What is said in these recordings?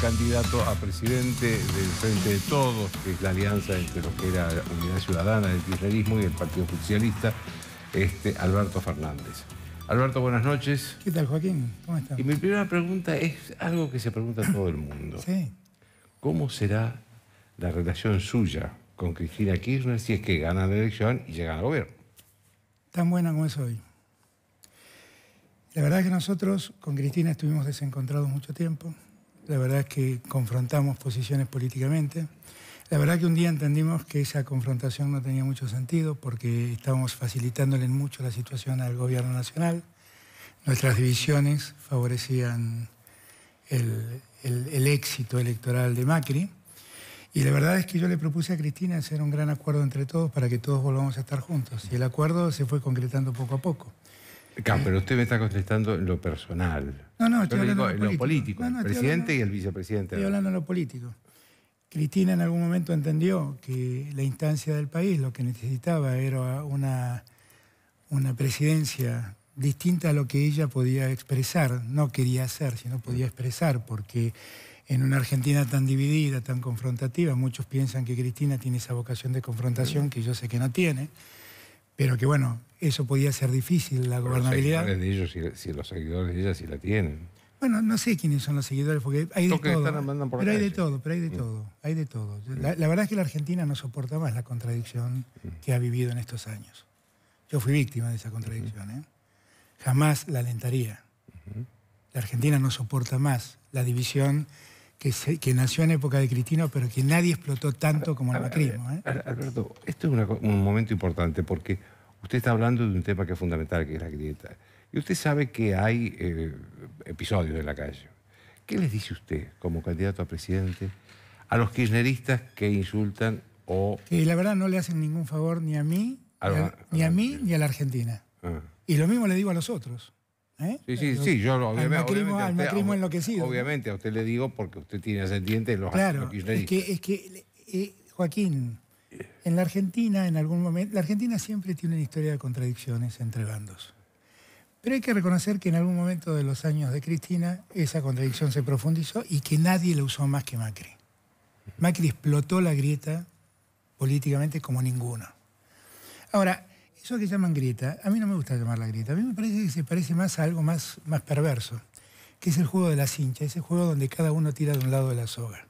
candidato a presidente del Frente de Todos, que es la alianza entre lo que era Unidad Ciudadana, el kirchnerismo y el Partido Justicialista, este, Alberto Fernández. Alberto, buenas noches. ¿Qué tal, Joaquín? ¿Cómo estás? Y mi primera pregunta es algo que se pregunta a todo el mundo. Sí. ¿Cómo será la relación suya con Cristina Kirchner si es que gana la elección y llega al gobierno? Tan buena como es hoy. La verdad es que nosotros con Cristina estuvimos desencontrados mucho tiempo. La verdad es que confrontamos posiciones políticamente. La verdad que un día entendimos que esa confrontación no tenía mucho sentido porque estábamos facilitándole mucho la situación al gobierno nacional. Nuestras divisiones favorecían el, el éxito electoral de Macri. Y la verdad es que yo le propuse a Cristina hacer un gran acuerdo entre todos para que todos volvamos a estar juntos. Y el acuerdo se fue concretando poco a poco. Claro, pero usted me está contestando en lo personal. No, no, estoy hablando en lo político. político, No, no, el presidente hablando- y el vicepresidente. Estoy hablando en lo político. Cristina en algún momento entendió que la instancia del país lo que necesitaba era una, una presidencia distinta a lo que ella podía expresar, no quería hacer, sino podía expresar, porque en una Argentina tan dividida, tan confrontativa, muchos piensan que Cristina tiene esa vocación de confrontación que yo sé que no tiene, pero que bueno, eso podía ser difícil, la Pero Los gobernabilidad. seguidores de ellos, si, si los seguidores de ella sí la tienen. Bueno, no sé quiénes son los seguidores, porque hay de todo. están por pero hay de todo, pero hay de todo, hay de todo. La, la verdad es que la Argentina no soporta más la contradicción que ha vivido en estos años. Yo fui víctima de esa contradicción, ¿eh? Jamás la alentaría. La Argentina no soporta más la división que, se- que nació en época de Cristina, pero que nadie explotó tanto como el macrismo. ¿eh? Al- Alberto, esto es una un momento importante porque usted está hablando de un tema que es fundamental, que es la grieta. Y usted sabe que hay eh, episodios en la calle. ¿Qué les dice usted como candidato a presidente a los kirchneristas que insultan o... Que la verdad no le hacen ningún favor ni a mí, A ni a, ni a mí, ni a la Argentina. Ah. Y lo mismo le digo a los otros. ¿Eh? Sí, sí, sí, yo lo- al obviamente... macrismo, obviamente a al usted- macrismo enloquecido. Obviamente a usted le digo porque usted tiene ascendiente en los, Claro, es que, es que eh, Joaquín, en la Argentina, en algún momento, la Argentina siempre tiene una historia de contradicciones entre bandos. Pero hay que reconocer que en algún momento de los años de Cristina esa contradicción se profundizó y que nadie la usó más que Macri. Macri explotó la grieta políticamente como ninguno. Ahora, eso que llaman grieta, a mí no me gusta llamarla grieta, a mí me parece que se parece más a algo más, más perverso, que es el juego de la cincha, ese juego donde cada uno tira de un lado de la soga.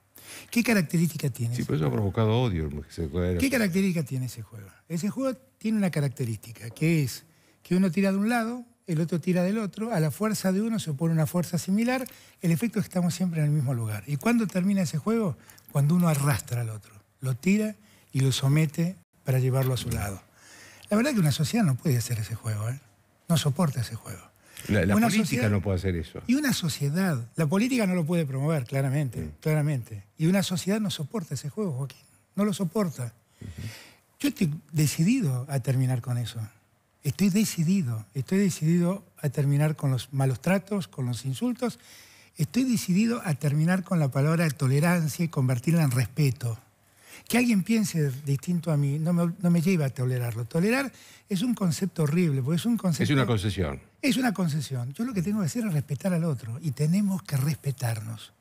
¿Qué característica tiene? Sí, pero eso ha provocado odio. se ¿Qué característica tiene ese juego? Ese juego tiene una característica, que es que uno tira de un lado, el otro tira del otro, a la fuerza de uno se opone una fuerza similar, el efecto es que estamos siempre en el mismo lugar. ¿Y cuándo termina ese juego? Cuando uno arrastra al otro, lo tira y lo somete para llevarlo a su lado. La verdad que una sociedad no puede hacer ese juego, ¿eh? no soporta ese juego. La, política sociedad- no puede hacer eso. Y una sociedad, la política no lo puede promover, claramente, claramente. Y una sociedad no soporta ese juego, Joaquín. No lo soporta. Yo estoy decidido a terminar con eso. Estoy decidido. Estoy decidido a terminar con los malos tratos, con los insultos. Estoy decidido a terminar con la palabra tolerancia y convertirla en respeto. Que alguien piense distinto a mí no me, no me lleva a tolerarlo. Tolerar es un concepto horrible, porque es un concepto... Es una concesión. Es una concesión. Yo lo que tengo que hacer es respetar al otro y tenemos que respetarnos.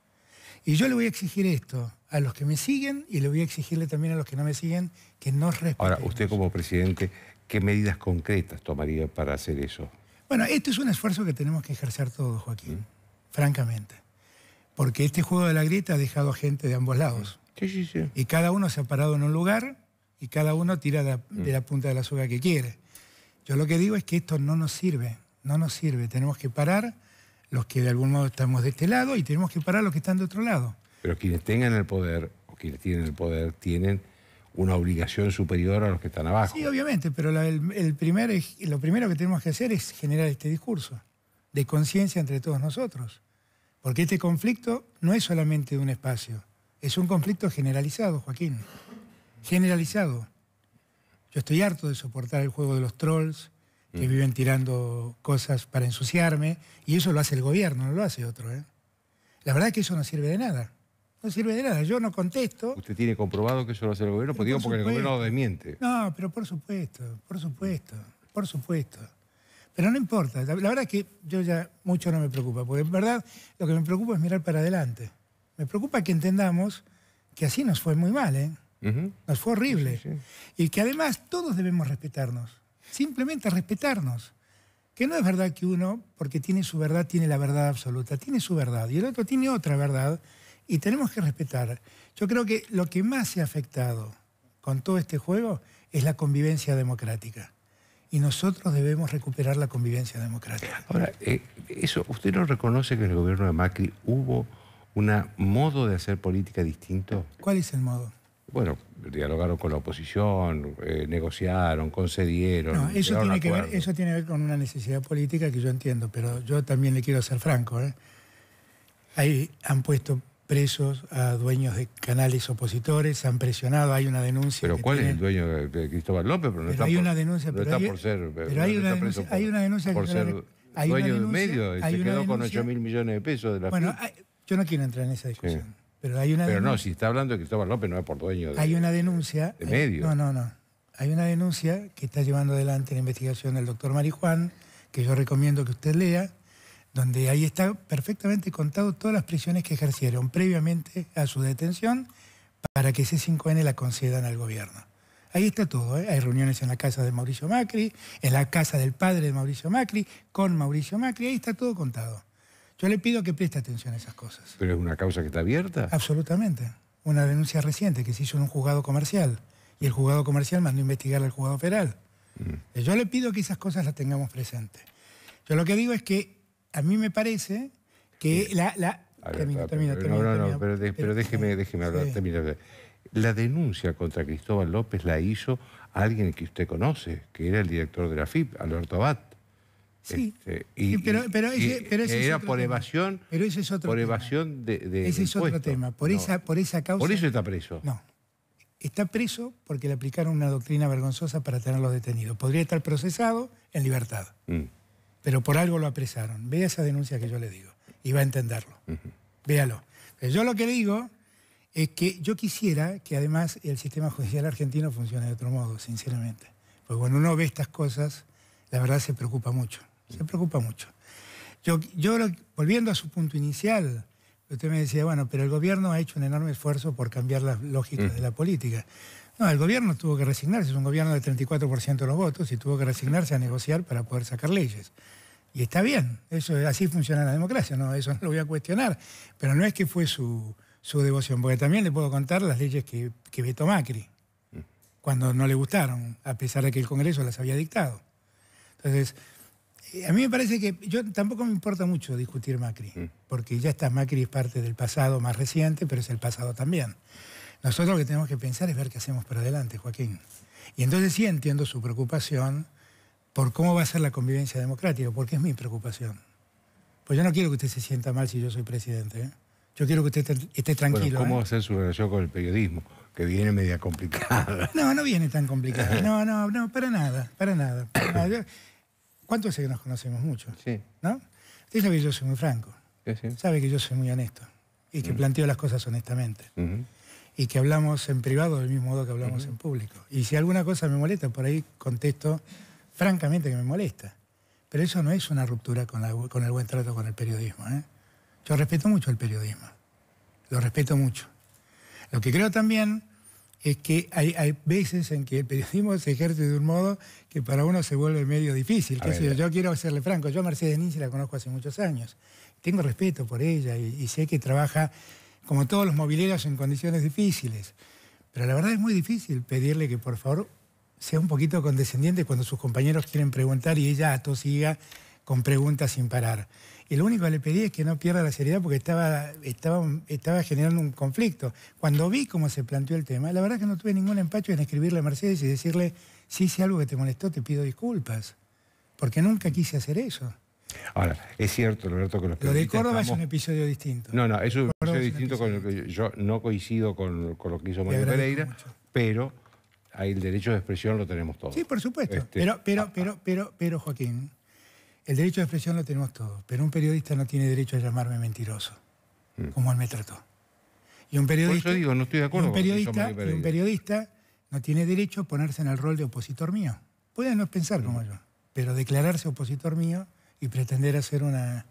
Y yo le voy a exigir esto a los que me siguen y le voy a exigirle también a los que no me siguen que nos respetemos. Ahora, usted como presidente, ¿qué medidas concretas tomaría para hacer eso? Bueno, esto es un esfuerzo que tenemos que ejercer todos, Joaquín, francamente. Porque este juego de la grieta ha dejado gente de ambos lados. Sí, sí, sí. Y cada uno se ha parado en un lugar y cada uno tira de la, de la punta de la soga que quiere. Yo lo que digo es que esto no nos sirve, no nos sirve. Tenemos que parar los que de algún modo estamos de este lado y tenemos que parar los que están de otro lado. Pero quienes tengan el poder, o quienes tienen el poder, tienen una obligación superior a los que están abajo. Sí, obviamente, pero la- el, el primer, lo primero que tenemos que hacer es generar este discurso de conciencia entre todos nosotros. Porque este conflicto no es solamente de un espacio, es un conflicto generalizado, Joaquín. Generalizado. Yo estoy harto de soportar el juego de los trolls que viven tirando cosas para ensuciarme y eso lo hace el gobierno, no lo hace otro. ¿eh? La verdad es que eso no sirve de nada. No sirve de nada. Yo no contesto. ¿Usted tiene comprobado que eso lo hace el gobierno? Pues digo Por porque el gobierno lo desmiente. No, pero por supuesto, por supuesto, por supuesto. Pero no importa, la, la verdad es que yo ya mucho no me preocupa, porque en verdad lo que me preocupa es mirar para adelante. Me preocupa que entendamos que así nos fue muy mal, ¿eh? Nos fue horrible. Y que además todos debemos respetarnos. Simplemente respetarnos. Que no es verdad que uno, porque tiene su verdad, tiene la verdad absoluta. Tiene su verdad. Y el otro tiene otra verdad. Y tenemos que respetar. Yo creo que lo que más se ha afectado con todo este juego es la convivencia democrática. Y nosotros debemos recuperar la convivencia democrática. Ahora, eh, eso, ¿usted no reconoce que en el gobierno de Macri hubo un modo de hacer política distinto? ¿Cuál es el modo? Bueno, dialogaron con la oposición, eh, negociaron, concedieron. No, eso tiene, que ver, eso tiene que ver con una necesidad política que yo entiendo, pero yo también le quiero ser franco. ¿eh? Ahí han puesto presos a dueños de canales opositores, han presionado, hay una denuncia. ¿Pero cuál es el dueño de Cristóbal López? Pero, no está hay una denuncia, pero está por ser. Pero hay una denuncia, hay una denuncia por ser dueño de medio, se quedó con 8 mil millones de pesos de la Bueno, yo no quiero entrar en esa discusión. Pero, hay una pero no, si está hablando de Cristóbal López no es por dueño de Hay una denuncia. De medio. no, no, no. Hay una denuncia que está llevando adelante la investigación del doctor Marijuán, que yo recomiendo que usted lea, donde ahí está perfectamente contado todas las prisiones que ejercieron previamente a su detención para que ese 5N la concedan al gobierno. Ahí está todo, ¿eh? hay reuniones en la casa de Mauricio Macri, en la casa del padre de Mauricio Macri, con Mauricio Macri, ahí está todo contado. Yo le pido que preste atención a esas cosas. ¿Pero es una causa que está abierta? Absolutamente. Una denuncia reciente que se hizo en un juzgado comercial y el juzgado comercial mandó a investigar al juzgado federal. Mm. Yo le pido que esas cosas las tengamos presentes. Yo lo que digo es que a mí me parece que la... la termino, termino, no, no, no, pero, déjeme, déjeme hablar. La denuncia contra Cristóbal López la hizo alguien que usted conoce, que era el director de la FIP, Alberto Abad. Sí, este, y, pero, pero, ese, pero ese era por evasión, pero ese es otro por evasión de, de, Ese es otro tema. Por, esa, por esa causa... Por eso está preso. No. Está preso porque le aplicaron una doctrina vergonzosa para tenerlo detenido. Podría estar procesado en libertad. Mm pero por algo lo apresaron. Vea esa denuncia que yo le digo y va a entenderlo. Véalo. yo lo que digo es que yo quisiera que además el sistema judicial argentino funcione de otro modo, sinceramente. Porque cuando uno ve estas cosas, la verdad se preocupa mucho. Se preocupa mucho. Yo, yo volviendo a su punto inicial, usted me decía, bueno, pero el gobierno ha hecho un enorme esfuerzo por cambiar las lógicas de la política. No, el gobierno tuvo que resignarse, es un gobierno de 34% de los votos y tuvo que resignarse a negociar para poder sacar leyes. Y está bien, eso así funciona la democracia, no, eso no lo voy a cuestionar, pero no es que fue su, devoción, porque también le puedo contar las leyes que, que vetó Macri, cuando no le gustaron, a pesar de que el Congreso las había dictado. Entonces, a mí me parece que yo tampoco me importa mucho discutir Macri, porque ya está, Macri es parte del pasado más reciente, pero es el pasado también. Nosotros lo que tenemos que pensar es ver qué hacemos para adelante, Joaquín. Y entonces sí entiendo su preocupación por cómo va a ser la convivencia democrática, porque es mi preocupación. Pues yo no quiero que usted se sienta mal si yo soy presidente. ¿eh? Yo quiero que usted esté tranquilo. ¿Cómo ¿eh? va a ser su relación con el periodismo? Que viene media complicada. No, no viene tan complicada. No, no, no, para nada, para nada. ¿Cuánto hace que nos conocemos mucho? Sí. ¿No? Usted sabe que yo soy muy franco. Sabe que yo soy muy honesto y que planteo las cosas honestamente y que hablamos en privado del mismo modo que hablamos en público. Y si alguna cosa me molesta, por ahí contesto francamente que me molesta. Pero eso no es una ruptura con, el buen trato con el periodismo. ¿eh? Yo respeto mucho el periodismo, lo respeto mucho. Lo que creo también es que hay, veces en que el periodismo se ejerce de un modo que para uno se vuelve medio difícil. yo, quiero serle franco, yo a Mercedes Ninzi la conozco hace muchos años. Tengo respeto por ella y sé que trabaja como todos los mobileros en condiciones difíciles. Pero la verdad es muy difícil pedirle que por favor sea un poquito condescendiente cuando sus compañeros quieren preguntar y ella atosiga con preguntas sin parar. Y lo único que le pedí es que no pierda la seriedad porque estaba, estaba, estaba generando un conflicto. Cuando vi cómo se planteó el tema, la verdad que no tuve ningún empacho en escribirle a Mercedes y decirle, si hice algo que te molestó, te pido disculpas. Porque nunca quise hacer eso. Ahora, es cierto, Roberto, que los Lo de Córdoba es un episodio distinto. No, no, es un episodio distinto con lo que yo no coincido con, lo que hizo Manuel Pereira, pero ahí el derecho de expresión lo tenemos todos. Sí, por supuesto. Este, pero, pero, ah, pero, pero, pero, Joaquín, el derecho de expresión lo tenemos todos, pero un periodista no tiene derecho a llamarme mentiroso, mm. como él me trató. Y un periodista. Por eso digo, no estoy de acuerdo. un periodista, un periodista no tiene derecho a ponerse en el rol de opositor mío. Puede no pensar como mm. yo, pero declararse opositor mío y pretender hacer una,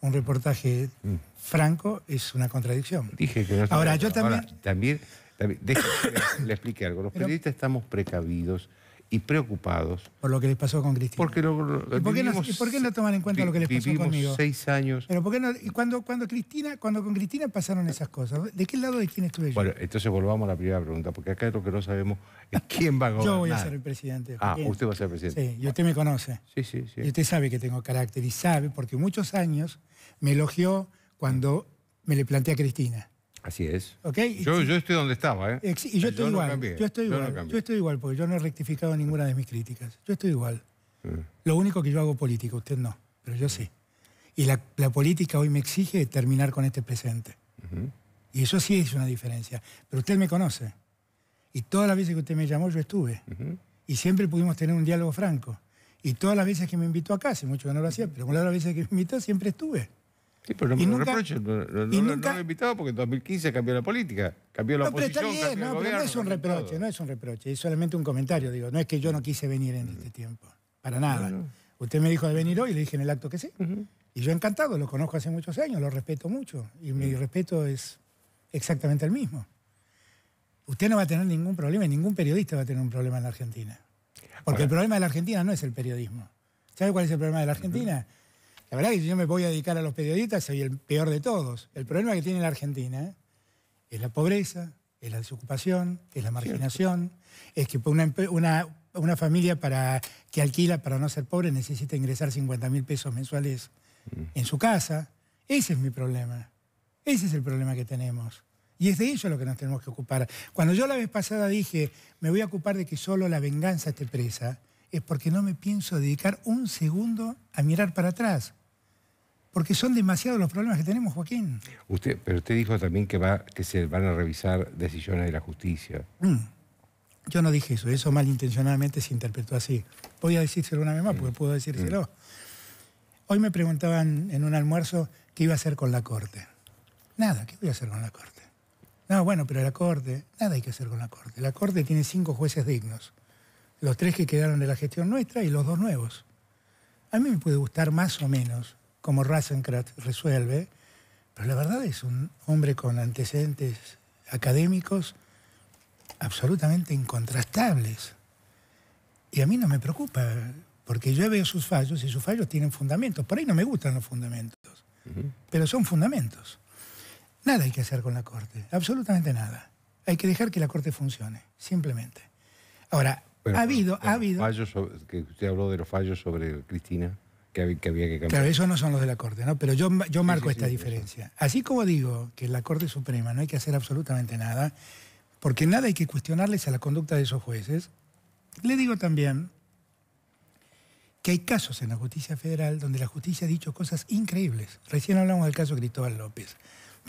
un reportaje mm. franco es una contradicción. Dije que no Ahora, yo también... también, también le, explique algo. Los periodistas estamos precavidos y preocupados. Por lo que les pasó con Cristina. Porque ¿Y, por qué no, toman en cuenta lo que les pasó conmigo? seis años. Pero ¿por qué no, y cuando, cuando, Cristina, cuando con Cristina pasaron esas cosas, ¿de qué lado de quién estuve yo? Bueno, entonces volvamos a la primera pregunta, porque acá lo que no sabemos es quién va a gobernar. Yo voy a ser el presidente. Ah, usted va a ser el presidente. Sí, y usted me conoce. Sí, sí, sí. Y usted sabe que tengo carácter y sabe, porque muchos años me elogió cuando me le planteé a Cristina. Así es. ¿Okay? Yo, yo, estoy donde estaba, ¿eh? Y yo estoy igual. yo estoy igual. yo estoy igual, porque yo no he rectificado ninguna de mis críticas. Yo estoy igual. Lo único que yo hago política, usted no, pero yo sí. Y la, política hoy me exige terminar con este presente. Y eso sí es una diferencia. Pero usted me conoce. Y todas las veces que usted me llamó, yo estuve. Y siempre pudimos tener un diálogo franco. Y todas las veces que me invitó acá, hace mucho que no lo hacía, pero todas las veces que me invitó, siempre estuve. Sí, pero no me lo reprocho, no, no, lo he invitado porque en 2015 cambió la política, cambió la oposición, pero está bien, no, pero no es un reproche, no es un reproche, es solamente un comentario, digo, no es que yo no quise venir en este tiempo, para nada. Usted me dijo de venir hoy y le dije en el acto que sí. Y yo encantado, lo conozco hace muchos años, lo respeto mucho, y mi respeto es exactamente el mismo. Usted no va a tener ningún problema, ningún periodista va a tener un problema en la Argentina. Porque el problema de la Argentina no es el periodismo. ¿Sabe cuál es el problema de la Argentina? La verdad que si yo me voy a dedicar a los periodistas, soy el peor de todos. El problema que tiene la Argentina es la pobreza, es la desocupación, es la marginación, es que una, una, familia para, que alquila para no ser pobre necesita ingresar 50 mil pesos mensuales mm. en su casa. Ese es mi problema. Ese es el problema que tenemos. Y es de ello lo que nos tenemos que ocupar. Cuando yo la vez pasada dije, me voy a ocupar de que solo la venganza esté presa, es porque no me pienso dedicar un segundo a mirar para atrás porque son demasiados los problemas que tenemos, Joaquín. Usted, pero usted dijo también que, va, que se van a revisar decisiones de la justicia. Mm. Yo no dije eso, eso malintencionadamente se interpretó así. Voy a decírselo una vez más, porque mm. puedo decírselo. Mm. Hoy me preguntaban en un almuerzo qué iba a hacer con la Corte. Nada, ¿qué voy a hacer con la Corte? No, bueno, pero la Corte, nada hay que hacer con la Corte. La Corte tiene cinco jueces dignos. Los tres que quedaron de la gestión nuestra y los dos nuevos. A mí me puede gustar más o menos como Rasenkrat resuelve, pero la verdad es un hombre con antecedentes académicos absolutamente incontrastables. Y a mí no me preocupa, porque yo veo sus fallos y sus fallos tienen fundamentos. Por ahí no me gustan los fundamentos, pero son fundamentos. Nada hay que hacer con la Corte, absolutamente nada. Hay que dejar que la Corte funcione, simplemente. Ahora, ha habido... ha habido que usted habló de los fallos sobre Cristina que había que, cambiar. Claro, esos no son los de la Corte, ¿no? Pero yo, yo marco esta diferencia. Así como digo que en la Corte Suprema no hay que hacer absolutamente nada, porque nada hay que cuestionarles a la conducta de esos jueces, le digo también que hay casos en la justicia federal donde la justicia ha dicho cosas increíbles. Recién hablamos del caso Cristóbal López.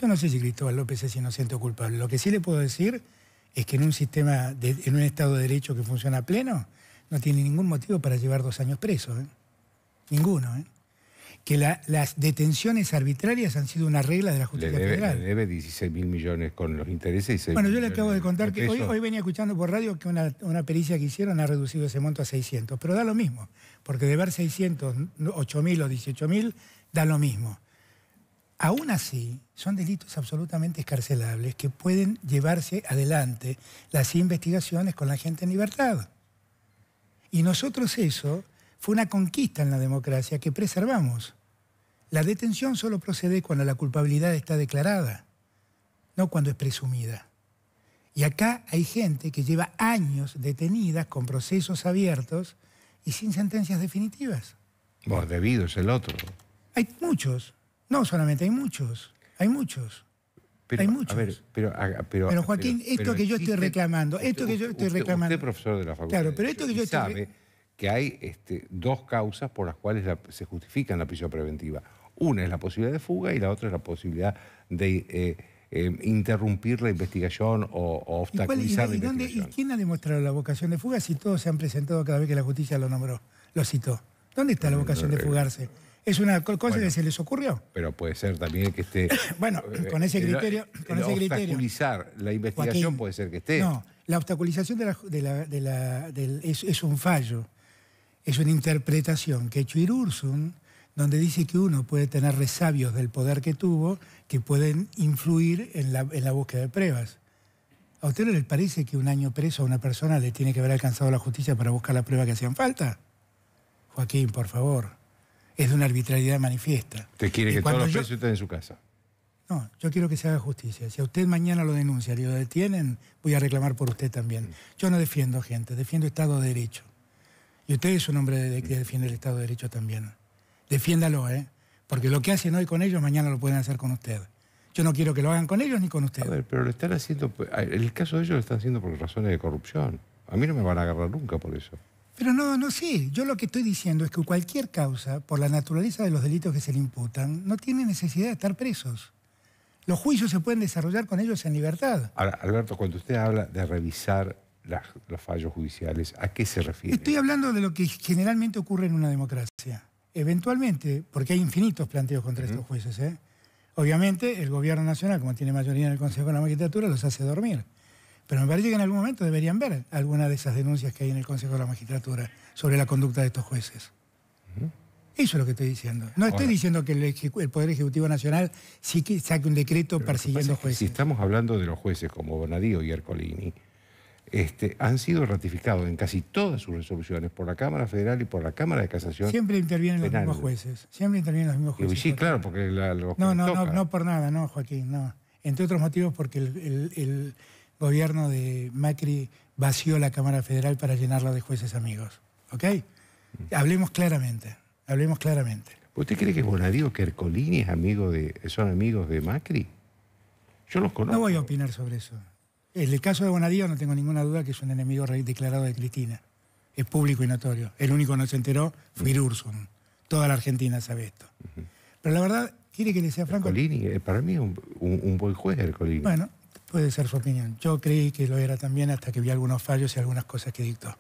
Yo no sé si Cristóbal López es inocente o culpable. Lo que sí le puedo decir es que en un sistema, en un Estado de Derecho que funciona a pleno, no tiene ningún motivo para llevar dos años preso. ¿eh? Ninguno, ¿eh? que las detenciones arbitrarias han sido una regla de la justicia federal. Le debe 16 mil millones con los intereses. Y bueno, yo le acabo de contar que hoy, venía escuchando por radio que una, pericia que hicieron ha reducido ese monto a 600, pero da lo mismo, porque de ver 600, 8 mil o 18 mil, da lo mismo. Aún así, son delitos absolutamente escarcelables que pueden llevarse adelante las investigaciones con la gente en libertad. Y nosotros eso fue una conquista en la democracia que preservamos. La detención solo procede cuando la culpabilidad está declarada, no cuando es presumida. Y acá hay gente que lleva años detenida con procesos abiertos y sin sentencias definitivas. Vos, debido es el otro. Hay muchos, no solamente hay muchos, hay muchos. hay muchos. pero, pero, Joaquín, esto que yo estoy reclamando, esto que yo estoy reclamando. Usted, profesor de la facultad. Claro, pero esto que yo estoy que hay este, dos causas por las cuales se justifica la prisión preventiva. Una es la posibilidad de fuga y la otra es la posibilidad de eh, eh, interrumpir la investigación o, obstaculizar la investigación. ¿Y quién ha demostrado la vocación de fuga si todos se han presentado cada vez que la justicia lo nombró, lo citó? ¿Dónde está la vocación de fugarse? ¿Es una cosa que se les ocurrió? Pero puede ser también que esté... bueno, con ese criterio... Con ese obstaculizar la investigación puede ser que esté. No, la obstaculización de la, es, es un fallo es una interpretación que ha hecho Irursun donde dice que uno puede tener resabios del poder que tuvo que pueden influir en la, en la búsqueda de pruebas. ¿A usted no le parece que un año preso a una persona le tiene que haber alcanzado la justicia para buscar la prueba que hacían falta? Joaquín, por favor. Es de una arbitrariedad manifiesta. ¿Usted quiere que todos los presos estén en su casa? No, yo quiero que se haga justicia. Si a usted mañana lo denuncian y lo detienen, voy a reclamar por usted también. Yo no defiendo gente, defiendo Estado de Derecho. Y usted es un hombre que defiende el Estado de Derecho también. Defiéndalo, ¿eh? Porque lo que hacen hoy con ellos, mañana lo pueden hacer con usted. Yo no quiero que lo hagan con ellos ni con usted. A ver, pero lo están haciendo, en el caso de ellos lo están haciendo por razones de corrupción. A mí no me van a agarrar nunca por eso. Pero no, no sí. Yo lo que estoy diciendo es que cualquier causa, por la naturaleza de los delitos que se le imputan, no tiene necesidad de estar presos. Los juicios se pueden desarrollar con ellos en libertad. Ahora, Alberto, cuando usted habla de revisar los fallos judiciales, ¿a qué se refiere? Estoy hablando de lo que generalmente ocurre en una democracia. Eventualmente, porque hay infinitos planteos contra estos jueces, ¿eh? obviamente el gobierno nacional, como tiene mayoría en el Consejo de la Magistratura, los hace dormir. Pero me parece que en algún momento deberían ver alguna de esas denuncias que hay en el Consejo de la Magistratura sobre la conducta de estos jueces. Eso es lo que estoy diciendo. No estoy diciendo que el, Poder Ejecutivo Nacional sí que saque un decreto persiguiendo jueces. si estamos hablando de los jueces como Bonadío y Ercolini, este, han sido ratificados en casi todas sus resoluciones por la Cámara Federal y por la Cámara de Casación. Siempre intervienen los mismos jueces. Siempre intervienen los mismos jueces. sí, claro, porque la, no, no, no, no por nada, no, Joaquín, no. Entre otros motivos porque el gobierno de Macri vació la Cámara Federal para llenarla de jueces amigos. ¿Ok? Hablemos claramente. Hablemos claramente. ¿Usted cree que Bonadío Kercolini es amigo de, son amigos de Macri? Yo los conozco. No voy a opinar sobre eso. En el caso de Bonadío no tengo ninguna duda que es un enemigo declarado de Cristina. Es público y notorio. El único que no se enteró fue Irursun. Toda la Argentina sabe esto. Pero la verdad, quiere que le sea franco. Ercolini, eh, para mí es un, buen juez, Ercolini. Bueno, puede ser su opinión. Yo creí que lo era también hasta que vi algunos fallos y algunas cosas que dictó.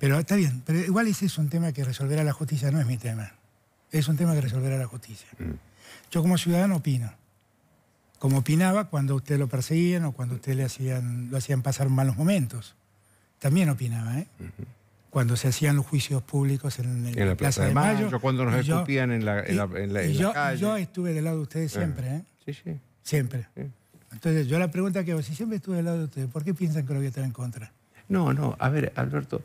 Pero está bien, pero igual ese es un tema que resolverá la justicia, no es mi tema. Es un tema que resolverá la justicia. Mm. Yo como ciudadano opino. Como opinaba cuando usted lo perseguían o cuando usted le hacían, lo hacían pasar malos momentos. También opinaba, ¿eh? Cuando se hacían los juicios públicos en, el, la Plaza, de Mayo. cuando nos escupían en la, en yo, calle. Yo estuve del lado de ustedes siempre, ¿eh? Sí, sí. Siempre. Entonces, yo la pregunta que hago, si siempre estuve del lado de ustedes, ¿por qué piensan que lo voy a estar en contra? No, no, a ver, Alberto,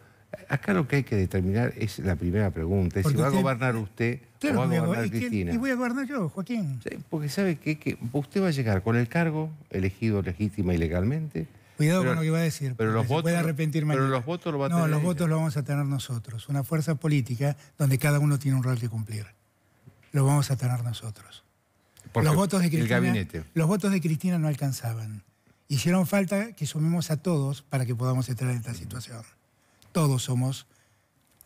Acá lo que hay que determinar es la primera pregunta, es si va a gobernar usted o va a gobernar Cristina. Y voy a gobernar yo, Joaquín. porque sabe que, usted va a llegar con el cargo elegido legítima y legalmente. Cuidado con lo que va a decir, pero los votos, puede arrepentir Pero los votos lo va a No, los votos lo vamos a tener nosotros, una fuerza política donde cada uno tiene un rol que cumplir. Lo vamos a tener nosotros. los votos de Cristina, el gabinete. Los votos de Cristina no alcanzaban. Hicieron falta que sumemos a todos para que podamos estar en esta situación todos somos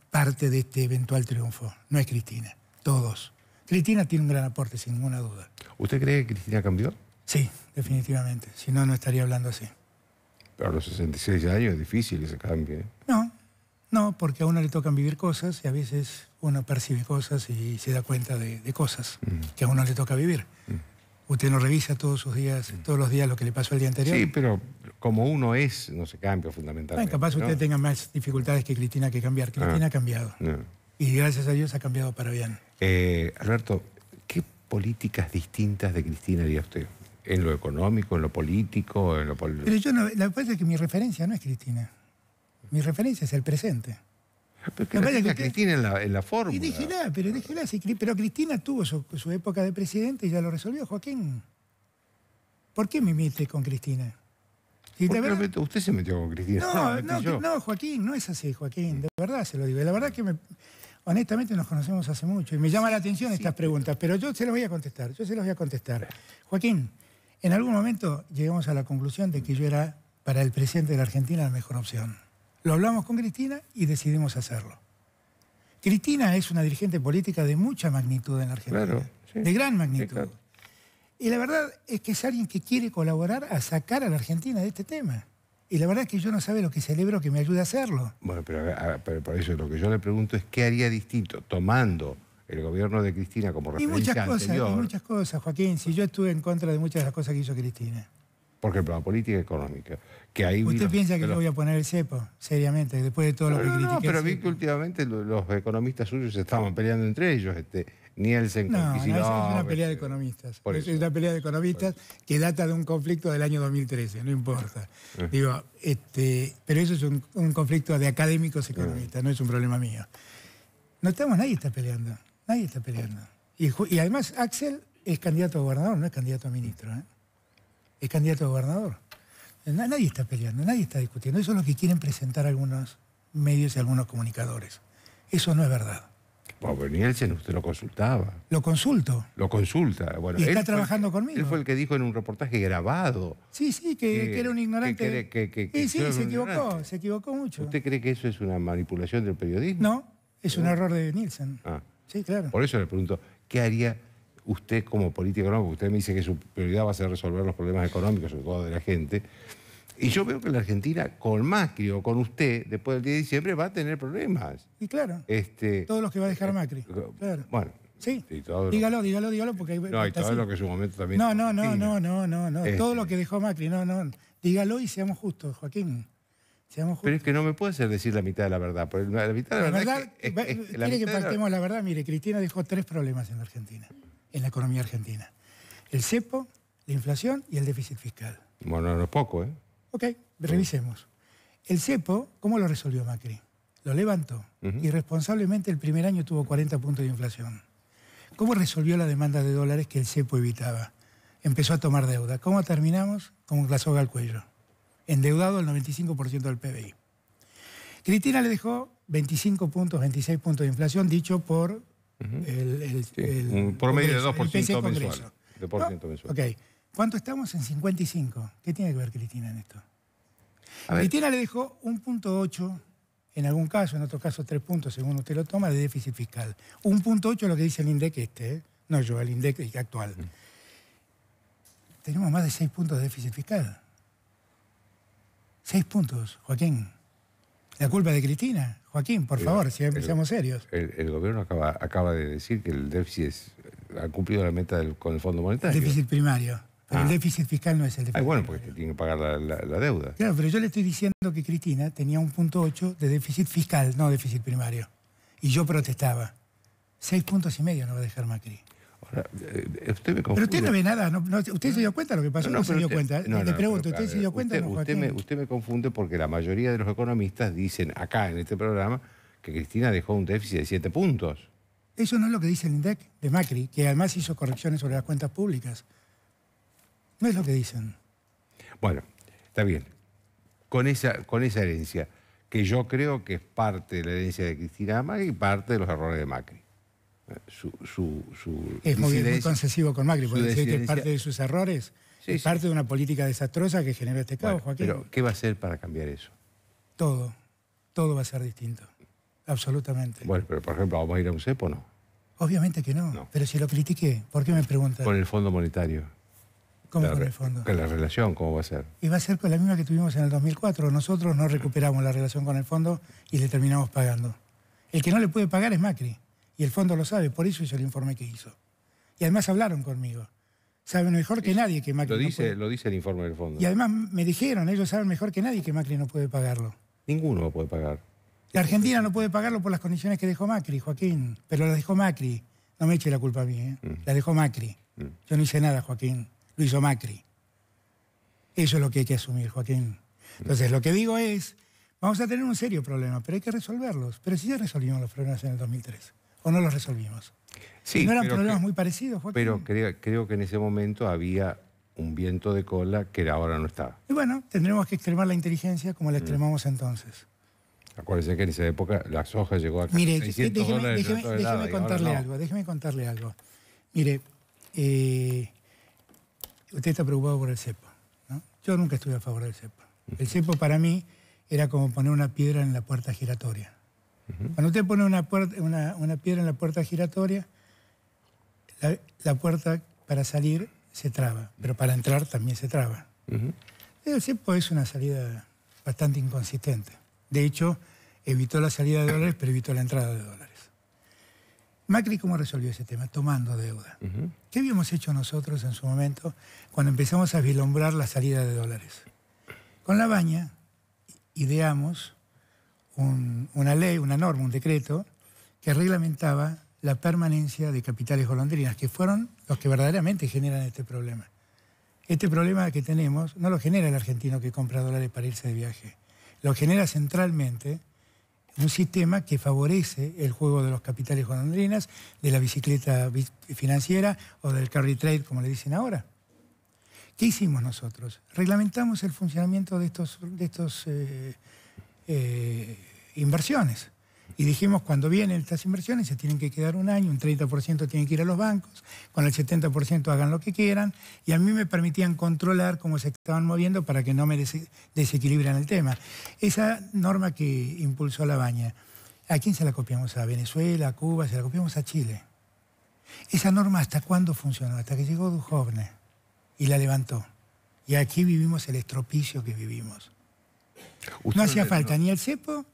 parte de este eventual triunfo. No es Cristina, todos. Cristina tiene un gran aporte, sin ninguna duda. ¿Usted cree que Cristina cambió? Sí, definitivamente. Si no, no estaría hablando así. Pero a los 66 años es difícil que se cambie. No, no, porque a uno le tocan vivir cosas y a veces uno percibe cosas y se da cuenta de, cosas mm. que a uno le toca vivir. Mm. Usted no revisa todos sus días, todos los días lo que le pasó el día anterior. Sí, pero como uno es, no se cambia fundamentalmente. capaz usted tenga más dificultades que Cristina que cambiar. Ah, Cristina ha cambiado. Y gracias a Dios ha cambiado para bien. Eh, Alberto, ¿qué políticas distintas de Cristina haría usted? ¿En lo económico, en lo político, en lo Pero yo no, la verdad es que mi referencia no es Cristina. Mi referencia es el presente. Pero que Cristina en la, en la fórmula. Y déjela, pero déjela. pero Cristina tuvo su, época de presidente y ya lo resolvió, Joaquín. ¿Por qué me mete con Cristina? usted se metió con Cristina. No, no, no, Joaquín, no es así, Joaquín. De verdad se lo digo. La verdad que honestamente nos conocemos hace mucho y me llama la atención estas preguntas, pero yo se las voy a contestar, yo se las voy a contestar. Joaquín, en algún momento llegamos a la conclusión de que yo era para el presidente de la Argentina la mejor opción. Lo hablamos con Cristina y decidimos hacerlo. Cristina es una dirigente política de mucha magnitud en la Argentina, de gran magnitud. Y la verdad es que es alguien que quiere colaborar a sacar a la Argentina de este tema. Y la verdad es que yo no sabe lo que celebro que me ayude a hacerlo. Bueno, pero, por eso lo que yo le pregunto es qué haría distinto tomando el gobierno de Cristina como referencia y muchas cosas, Y muchas cosas, Joaquín. Si yo estuve en contra de muchas de las cosas que hizo Cristina. Por ejemplo, la política económica. Que ahí ¿Usted vino- piensa que los- yo voy a poner el cepo? Seriamente, después de todo lo No, que no, no, critiqué. pero el vi que últimamente lo- los economistas suyos se estaban peleando entre ellos. Este, Nielsen con No, no, esa es una Kicillof, pelea de este, economistas. por Es una pelea de economistas que data de un conflicto del año 2013, no importa. Eh. Digo, este, pero eso es un, un conflicto de académicos economistas, no es un problema mío. No estamos, nadie está peleando, nadie está peleando. Y además Axel es candidato a gobernador, no es candidato a ministro, ¿eh? Es candidato a gobernador. Na- Nadie está peleando, nadie está discutiendo. Eso es lo que quieren presentar algunos medios y algunos comunicadores. Eso no es verdad. Bueno, Nielsen usted lo consultaba. Lo consulto. Lo consulta. Bueno, Y está fue trabajando conmigo. Él fue el que dijo en un reportaje grabado. Sí, sí, que, Que- que era un ignorante. que- sí, sí, se equivocó, ignorante. se equivocó mucho. ¿Usted cree que eso es una manipulación del periodismo? No, es un error de Nielsen. Ah. Sí, claro. Por eso le pregunto, ¿qué haría usted como político económico? Usted me dice que su prioridad va a ser resolver los problemas económicos, sobre todo de la gente. Y yo veo que la Argentina, con Macri o con usted, después del 10 de diciembre, va a tener problemas. Y claro, Este, todo lo que va a dejar Macri. Claro. Bueno, Sí, y todo lo- dígalo, dígalo, dígalo, porque hay... no, y todo así. lo que en su momento también. No, no, no, no, no, no, no. Este. Todo lo que dejó Macri, no, no. Dígalo y seamos justos, Joaquín. Seamos Pero justos. es que no me puede hacer decir la mitad de la verdad. porque la mitad de la, La verdad, verdad, es que- es- es- la quiere que de partemos la verdad. Mire, Cristina dejó tres problemas en la Argentina, en la economía argentina. El cepo, la inflación y el déficit fiscal. Bueno, no es poco, ¿eh? Ok, revisemos. El cepo, ¿cómo lo resolvió Macri? Lo levantó. Irresponsablemente el primer año tuvo 40 puntos de inflación. ¿Cómo resolvió la demanda de dólares que el cepo evitaba? Empezó a tomar deuda. ¿Cómo terminamos? Como la soga al cuello. Endeudado el 95% del PBI. Cristina le dejó 25 puntos, 26 puntos de inflación, dicho por el, el- Sí, el un promedio de Congreso, el 2% PC mensual, de por ciento No, mensual. Ok. ¿Cuánto estamos? En 55. ¿Qué tiene que ver Cristina en esto? A ver, Cristina le dejó un punto 8, en algún caso, en otro caso tres puntos, según usted lo toma, de déficit fiscal. Un punto 8 es lo que dice el INDEC este, ¿eh? no yo, el INDEC actual. Tenemos más de 6 puntos de déficit fiscal. 6 puntos, Joaquín. ¿La culpa de Cristina? Joaquín, por Pero- favor, si pero- seamos serios. el, el gobierno acaba, acaba de decir que el déficit es- ha cumplido la meta del- con el Fondo Monetario. Déficit primario. Pero Ah. el déficit fiscal no es el déficit Ah, bueno, porque tiene que pagar la, la- la deuda. Claro, pero yo le estoy diciendo que Cristina tenía un punto 8 de déficit fiscal, no déficit primario. Y yo protestaba. Seis puntos y medio no va a dejar Macri. Ahora, eh, usted me Pero usted no ve nada, no- no- ¿usted se dio cuenta de lo que pasó? No, se dio usted- cuenta. no, le pregunto, ¿usted se dio cuenta usted, o usted me, usted me confunde porque la mayoría de los economistas dicen acá en este programa que Cristina dejó un déficit de 7 puntos. Eso no es lo que dice el INDEC de Macri, que además hizo correcciones sobre las cuentas públicas. No es lo que dicen. Bueno, está bien. Con esa, con esa herencia, que yo creo que es parte de la herencia de Cristina Macri y parte de los errores de Macri. Su, su, su Es muy, muy concesivo con Macri, porque que es parte de sus errores, Sí, es sí. parte de una política desastrosa que generó este caos, Bueno, Joaquín. pero, ¿qué va a hacer para cambiar eso? Todo, todo va a ser distinto. Absolutamente. Bueno, pero por ejemplo, ¿vamos a ir a un cepo o no? Obviamente que no, No. pero si lo critiqué, ¿por qué me pregunta? Con el Fondo Monetario. ¿Cómo La con el fondo? con la relación, ¿cómo va a ser? Y va a ser con la misma que tuvimos en el 2004. Nosotros no recuperamos la relación con el fondo y le terminamos pagando. El que no le puede pagar es Macri. Y el fondo lo sabe, por eso hizo el informe que hizo. Y además hablaron conmigo. Saben mejor que nadie que Macri Lo no dice, puede- lo dice el informe del fondo. Y además me dijeron, ellos saben mejor que nadie que Macri no puede pagarlo. Ninguno a poder pagar. La Argentina no puede pagarlo por las condiciones que dejó Macri, Joaquín. Pero la dejó Macri. No me eche la culpa a mí, ¿eh? La dejó Macri. Yo no hice nada, Joaquín. Lo hizo Macri. Eso es lo que hay que asumir, Joaquín. Entonces, lo que digo es, vamos a tener un serio problema, pero hay que resolverlos. Pero si ya resolvimos los problemas en el 2003, o no los resolvimos. Sí, ¿No eran problemas que- muy parecidos, Joaquín? Pero creo, creo que en ese momento había un viento de cola que ahora no está. Y bueno, tendremos que extremar la inteligencia como la extremamos entonces. Acuérdense que en esa época la soja llegó a Mire, 600 déjeme, dólares déjeme- déjeme contarle no. algo, déjeme contarle algo. Mire, eh, usted está preocupado por el cepo. ¿no? Yo nunca estuve a favor del cepo. El cepo para mí era como poner una piedra en la puerta giratoria. Cuando usted pone una, puerta- una, una piedra en la puerta giratoria, la, la puerta para salir se traba, pero para entrar también se traba. Ujú. El cepo es una salida bastante inconsistente. De hecho, evitó la salida de dólares, pero evitó la entrada de dólares. Macri, ¿cómo resolvió ese tema? Tomando deuda. ¿Qué habíamos hecho nosotros en su momento cuando empezamos a vislumbrar la salida de dólares? Con la baña ideamos una ley, una norma, un decreto que reglamentaba la permanencia de capitales golondrinas, que fueron los que verdaderamente generan este problema. Este problema que tenemos no lo genera el argentino que compra dólares para irse de viaje, lo genera centralmente un sistema que favorece el juego de los capitales golondrinas, de la bicicleta financiera o del carry trade, como le dicen ahora. ¿Qué hicimos nosotros? Reglamentamos el funcionamiento de estos, de estos eh, eh, inversiones. Y dijimos, cuando vienen estas inversiones se tienen que quedar un año, un 30% tienen que ir a los bancos, con el 70% hagan lo que quieran, y a mí me permitían controlar cómo se estaban moviendo para que no me desequilibren el tema. Esa norma que impulsó la baña, ¿a quién se la copiamos? ¿A Venezuela, a Cuba? Se la copiamos a Chile. Esa norma hasta cuándo funcionó? Hasta que llegó Duhovne y la levantó. Y aquí vivimos el estropicio que vivimos. No hacía falta ni el cepo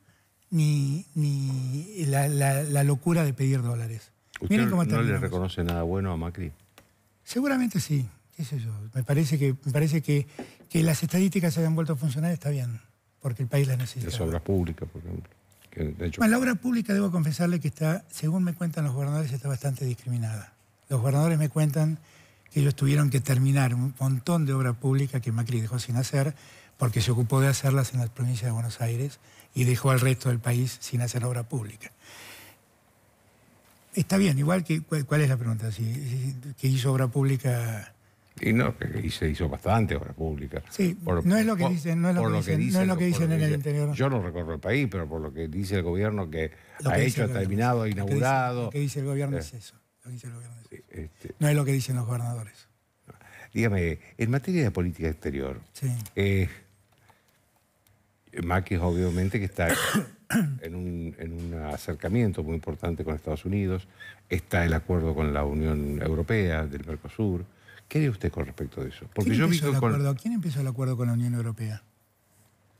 ni, ni la, locura de pedir dólares. ¿Usted cómo no le reconoce nada bueno a Macri? Seguramente sí, qué sé yo. Me parece que, me parece que, que las estadísticas se hayan vuelto a funcionar está bien, porque el país las necesita. Las obras públicas, por ejemplo. bueno, la obra pública, debo confesarle que está, según me cuentan los gobernadores, está bastante discriminada. Los gobernadores me cuentan que ellos tuvieron que terminar un montón de obra pública que Macri dejó sin hacer, porque se ocupó de hacerlas en la provincia de Buenos Aires y dejó al resto del país sin hacer obra pública. Está bien, igual que, ¿cuál, es la pregunta? Si, que hizo obra pública... Y no, que se hizo bastante obra pública. Sí, no es lo que dicen, no es lo que, dicen, no es lo que dicen en el interior. Yo no recorro el país, pero por lo que dice el gobierno que ha hecho, ha terminado, ha inaugurado. Lo que dice, el gobierno es eso. Este, no es lo que dicen los gobernadores. Dígame, en materia de política exterior, sí. Eh, Macri obviamente que está en un, acercamiento muy importante con Estados Unidos, está el acuerdo con la Unión Europea, del Mercosur. ¿Qué haría usted con respecto de eso? Porque ¿Quién, yo empezó el acuerdo? ¿Quién empezó el acuerdo con la Unión Europea?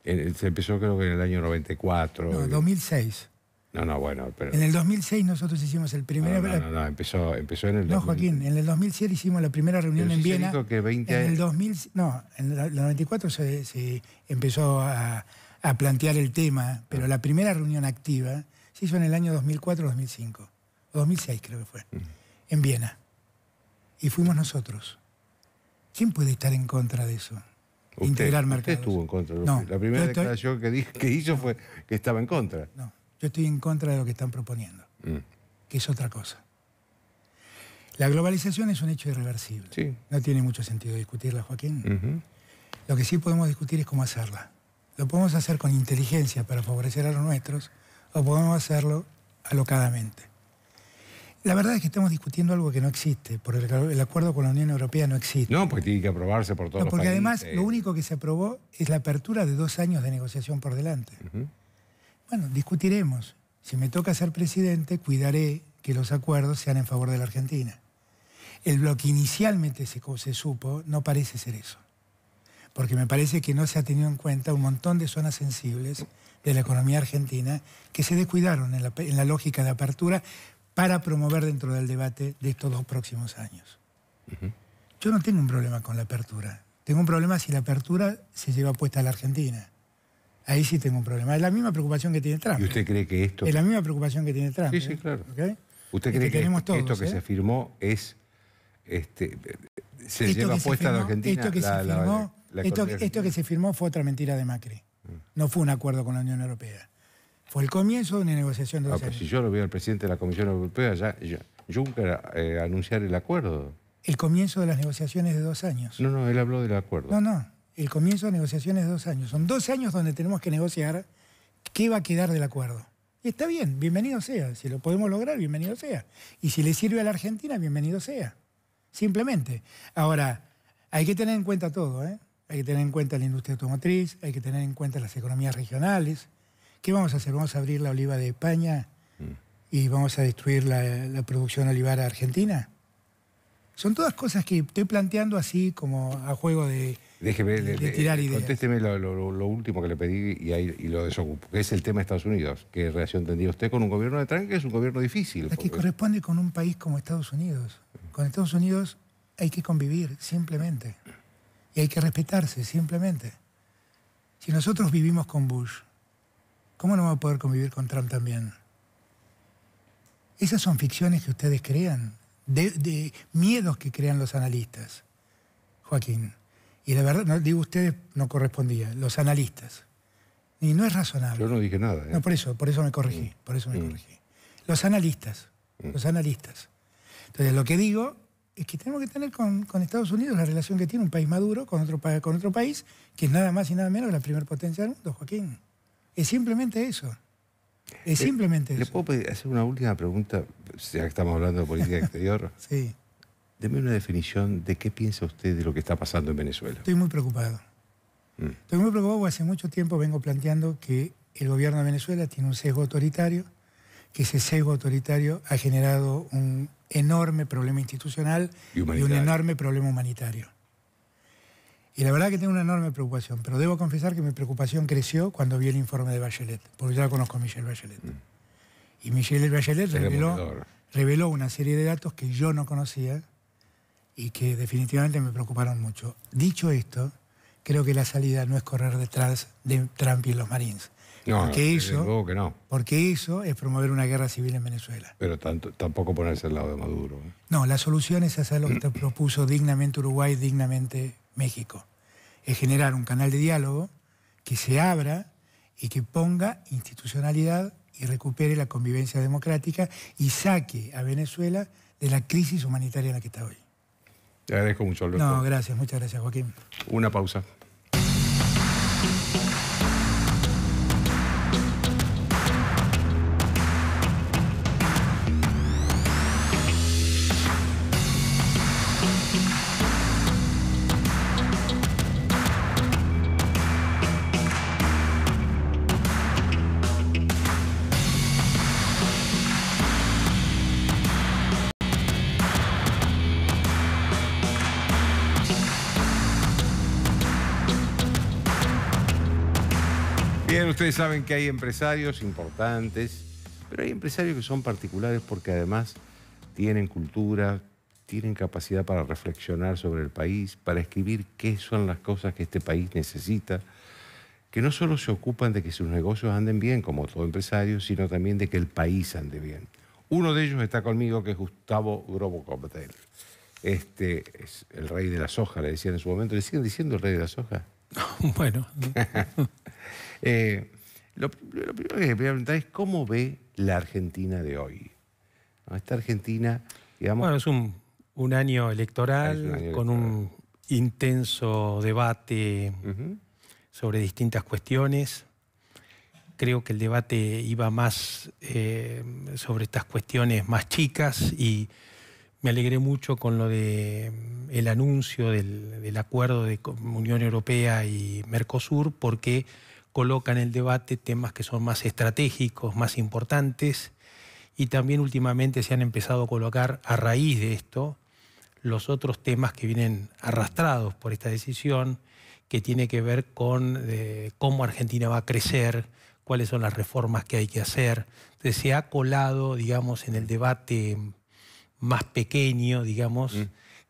se empezó creo que en el año 94. No, 2006. No, no, bueno, pero... En el 2006 nosotros hicimos el primer... No, no, no, empezó, empezó en el... No, Joaquín, en el 2007 hicimos la primera reunión en Viena. Que 20 en el 2000, no, en el 94 se, empezó a, plantear el tema, pero ah. la primera reunión activa se hizo en el año 2004-2005, o 2006 creo que fue, mm. en Viena. Y fuimos nosotros. ¿Quién puede estar en contra de eso? Integrar mercados. Usted estuvo en contra. No, la primera declaración que, que hizo fue que estaba en contra. No. Yo estoy en contra de lo que están proponiendo, mm. que es otra cosa. La globalización es un hecho irreversible. No tiene mucho sentido discutirla, Joaquín. Lo que sí podemos discutir es cómo hacerla. Lo podemos hacer con inteligencia para favorecer a los nuestros o podemos hacerlo alocadamente. La verdad es que estamos discutiendo algo que no existe, porque el, acuerdo con la Unión Europea no existe. No, porque tiene que aprobarse por todos no, porque además lo único que se aprobó es la apertura de dos años de negociación por delante. Bueno, discutiremos. Si me toca ser presidente, cuidaré que los acuerdos sean en favor de la Argentina. El lo que inicialmente se, se supo no parece ser eso, porque me parece que no se ha tenido en cuenta un montón de zonas sensibles de la economía argentina que se descuidaron en la, lógica de apertura para promover dentro del debate de estos dos próximos años. Yo no tengo un problema con la apertura. Tengo un problema si la apertura se lleva puesta a la Argentina. Ahí sí tengo un problema. Es la misma preocupación que tiene Trump. ¿Y usted cree que esto...? Es la misma preocupación que tiene Trump. Sí, sí, ¿eh? claro. ¿Usted cree que, esto que ¿eh? se firmó es... Este, se lleva puesta la Argentina esto que, se firmó, esto, que se firmó fue otra mentira de Macri. Mm. No fue un acuerdo con la Unión Europea. Fue el comienzo de una negociación de dos ah, Si yo lo vi al presidente de la Comisión Europea, ya, Juncker eh, anunciar el acuerdo. El comienzo de las negociaciones de dos años. No, no, él habló del acuerdo. No, no el comienzo de negociaciones de dos años. Son dos años donde tenemos que negociar qué va a quedar del acuerdo. Y está bien, bienvenido sea. Si lo podemos lograr, bienvenido sea. Y si le sirve a la Argentina, bienvenido sea. Simplemente. Ahora, hay que tener en cuenta todo, ¿eh? Hay que tener en cuenta la industria automotriz, hay que tener en cuenta las economías regionales. ¿Qué vamos a hacer? ¿Vamos a abrir la oliva de España y vamos a destruir la, la producción olivara argentina? Son todas cosas que estoy planteando así como a juego de, Déjeme, de, tirar ideas. contésteme lo, lo- lo último que le pedí y, ahí, y lo desocupo, que es el tema de Estados Unidos. ¿Qué relación tendría usted con un gobierno de Trump que es un gobierno difícil? Es que corresponde con un país como Estados Unidos. Con Estados Unidos hay que convivir, simplemente. Y hay que respetarse, simplemente. Si nosotros vivimos con Bush, ¿cómo no vamos a poder convivir con Trump también? Esas son ficciones que ustedes crean, de, de miedos que crean los analistas, Joaquín. Y la verdad, no digo ustedes, no correspondía, los analistas. Y no es razonable. Yo no dije nada. ¿eh? No, por eso, por eso me corregí, por eso me Mm. corregí. Los analistas, los analistas. Entonces, lo que digo es que tenemos que tener con, con Estados Unidos la relación que tiene un país maduro con otro, con otro país, que es nada más y nada menos que la primera potencia del mundo, Joaquín. Es simplemente eso. Es simplemente Eh, ¿Le eso. puedo pedir- hacer una última pregunta, ya que estamos hablando de política exterior? Sí, Deme una definición de qué piensa usted de lo que está pasando en Venezuela. estoy muy preocupado. Mm. Estoy muy preocupado porque hace mucho tiempo vengo planteando que el gobierno de Venezuela tiene un sesgo autoritario, que ese sesgo autoritario ha generado un enorme problema institucional Y y un enorme problema humanitario. Y la verdad que tengo una enorme preocupación, pero debo confesar que mi preocupación creció cuando vi el informe de Bachelet, porque yo la conozco a Michelle Bachelet. Y Michelle Bachelet reveló, reveló una serie de datos que yo no conocía y que definitivamente me preocuparon mucho. Dicho esto, creo que la salida no es correr detrás de Trump y los Marines. No, porque, eso, que no. porque eso es promover una guerra civil en Venezuela. Pero tanto, tampoco ponerse al lado de Maduro. ¿eh? No, la solución es hacer lo que te propuso dignamente Uruguay, dignamente México. Es generar un canal de diálogo que se abra y que ponga institucionalidad y recupere la convivencia democrática y saque a Venezuela de la crisis humanitaria en la que está hoy. Le agradezco mucho, Alberto. No, gracias, muchas gracias, Joaquín. Una pausa. Ustedes saben que hay empresarios importantes, pero hay empresarios que son particulares porque además tienen cultura, tienen capacidad para reflexionar sobre el país, para escribir qué son las cosas que este país necesita, que no solo se ocupan de que sus negocios anden bien, como todo empresario, sino también de que el país ande bien. Uno de ellos está conmigo, que es Gustavo Grobo Copetel. Este es el rey de la soja, le decían en su momento. ¿Le siguen diciendo el rey de la soja? Bueno, Eh, lo, lo primero que a preguntar es cómo ve la Argentina de hoy. ¿No? Esta Argentina, digamos, bueno, es un, un año electoral Es un año con un intenso debate sobre distintas cuestiones. Creo que el debate iba más eh, sobre estas cuestiones más chicas y me alegré mucho con lo de mm, el anuncio del, acuerdo de Unión Europea y Mercosur porque coloca en el debate temas que son más estratégicos, más importantes y también últimamente se han empezado a colocar a raíz de esto los otros temas que vienen arrastrados por esta decisión, que tiene que ver con eh, cómo Argentina va a crecer, cuáles son las reformas que hay que hacer. Entonces se ha colado, digamos, en el debate más pequeño, digamos, Mm.